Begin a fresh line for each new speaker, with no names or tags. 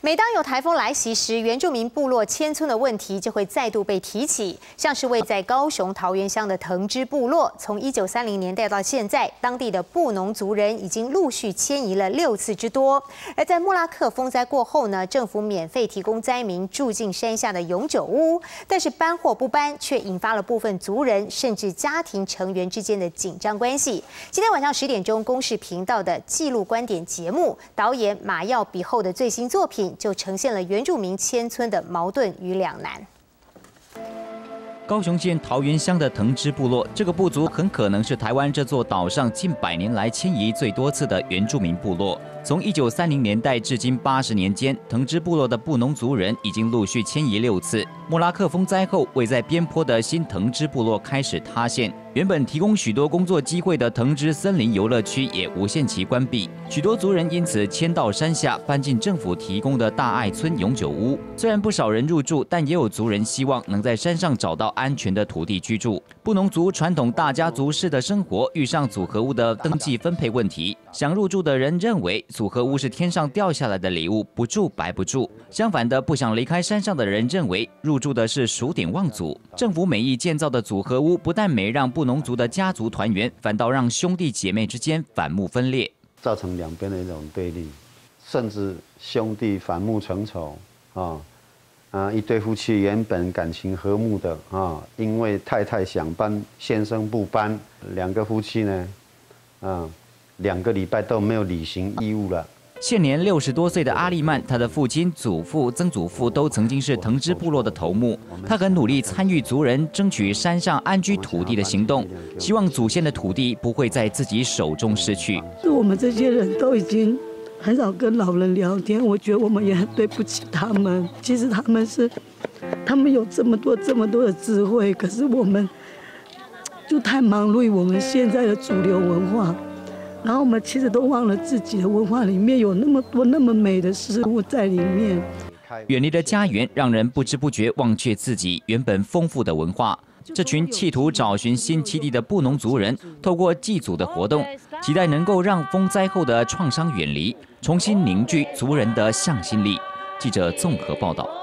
每当有台风来袭时，原住民部落迁村的问题就会再度被提起。像是位在高雄桃园乡的藤枝部落，从一九三零年代到现在，当地的布农族人已经陆续迁移了六次之多。而在莫拉克风灾过后呢，政府免费提供灾民住进山下的永久屋，但是搬或不搬，却引发了部分族人甚至家庭成员之间的紧张关系。今天晚上十点钟，公视频道的记录观点节目，导演马耀比后的最新作品。就呈现了原住民迁村的矛盾与两难。
高雄县桃园乡的藤枝部落，这个部族很可能是台湾这座岛上近百年来迁移最多次的原住民部落。从一九三零年代至今八十年间，藤枝部落的布农族人已经陆续迁移六次。莫拉克风灾后，位在边坡的新藤枝部落开始塌陷。原本提供许多工作机会的藤枝森林游乐区也无限期关闭，许多族人因此迁到山下，搬进政府提供的大爱村永久屋。虽然不少人入住，但也有族人希望能在山上找到安全的土地居住。布农族传统大家族式的生活遇上组合屋的登记分配问题，想入住的人认为组合屋是天上掉下来的礼物，不住白不住。相反的，不想离开山上的人认为入住的是数典忘祖。政府美意建造的组合屋，不但没让布农族的家族团圆，反倒让兄弟姐妹之间反目分裂，
造成两边的一种对立，甚至兄弟反目成仇啊啊！一对夫妻原本感情和睦的啊，因为太太想搬，先生不搬，两个夫妻呢，啊，两个礼拜都没有履行义务了。
现年六十多岁的阿利曼，他的父亲、祖父、曾祖父都曾经是藤枝部落的头目。他很努力参与族人争取山上安居土地的行动，希望祖先的土地不会在自己手中失去。
我们这些人都已经很少跟老人聊天，我觉得我们也很对不起他们。其实他们是，他们有这么多这么多的智慧，可是我们就太忙碌于我们现在的主流文化。然后我们其实都忘了自己的文化里面有那么多那么美的事物在里面。
远离的家园，让人不知不觉忘却自己原本丰富的文化。这群企图找寻新栖地的布农族人，透过祭祖的活动，期待能够让风灾后的创伤远离，重新凝聚族人的向心力。记者综合报道。